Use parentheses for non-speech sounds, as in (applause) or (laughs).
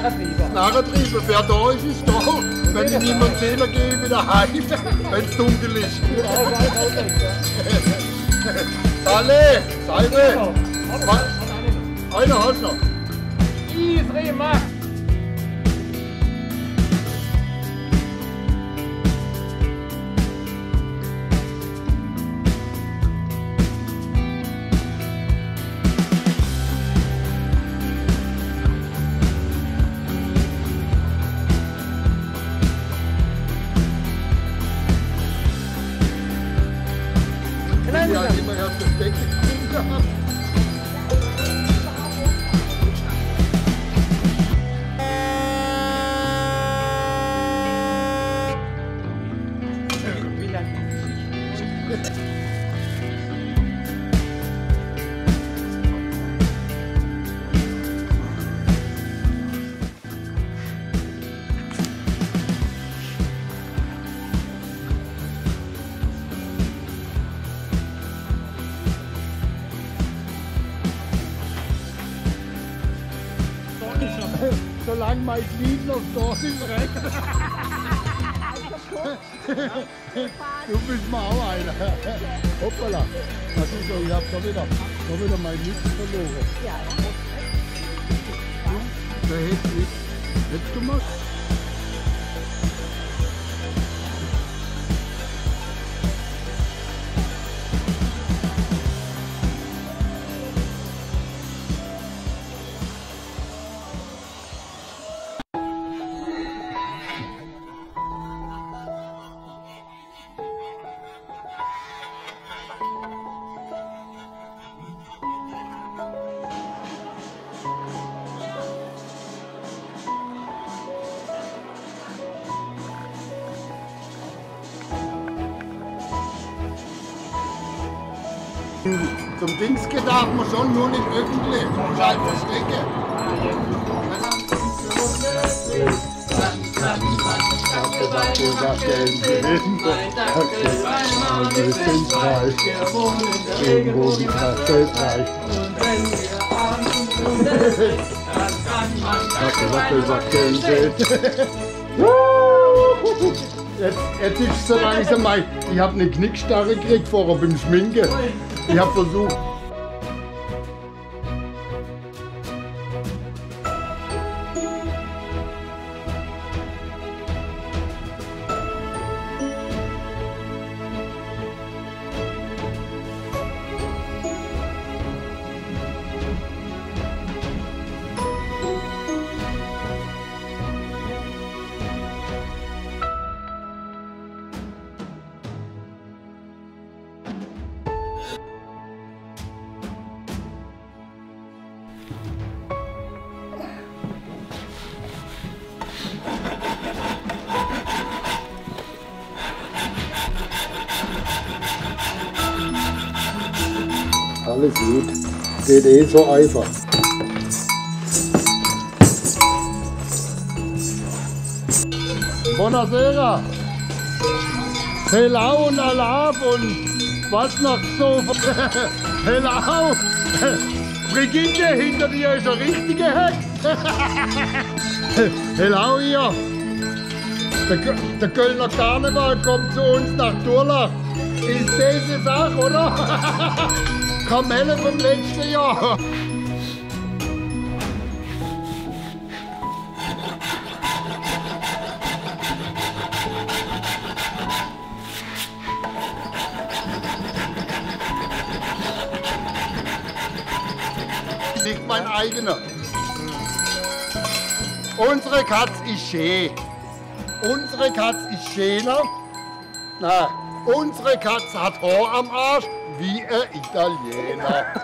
Narrentriebe. Narrentriebe, wer da ist, ist da. Und wenn ich niemand sehe, dann gehe ich wieder heim, (laughs) wenn es dunkel ist. Nicht. Salle, Salve. Einer hast du noch. Isre, mach! Solange mein Glied noch da ist, recht. Du bist mir auch einer. Hoppala. Das ist so, ich hab da wieder, da wieder mein Lied verloren. Der hätte nicht. Hättest du mal? Zum Dings geht darf man schon, nur nicht öffentlich. Man muss halt verstecken. Jetzt, ist es so langsam. Ich habe eine Knickstarre gekriegt vorher beim Schminken. Ich habe versucht. Alles gut. Geht eh so einfach. Buonasera. Hello und Alab und was noch so. (laughs) Hello. (laughs) Brigitte, hinter dir ist eine richtige Hex. (laughs) Hello hier. Der, der Kölner Karneval kommt zu uns nach Durlach. Ist diese Sache, oder? Kamelle vom letzten Jahr. Nicht mein eigener. Unsere Katz ist schön. Unsere Katz ist schöner. Na, unsere Katz hat Haar am Arsch wie ein Italiener.